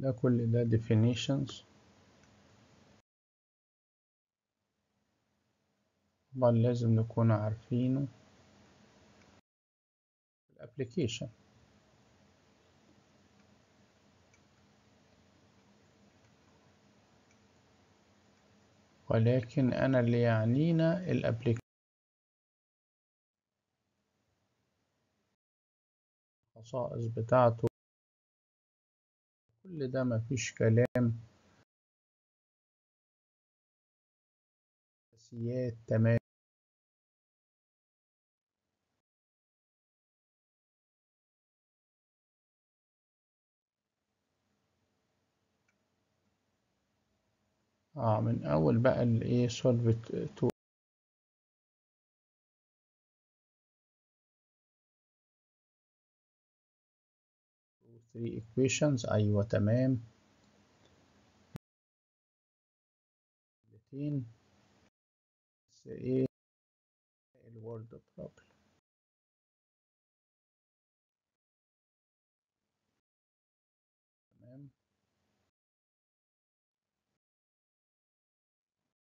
ده كل ده definitions. طبعا لازم نكون عارفينه ال application ولكن أنا اللي يعنينا ال application الخصائص بتاعته كل ده مفيش كلام. أساسيات تمام. آه من أول بقى الإيه solve to 3 equations. أيوه تمام. إيه الورد بروبلم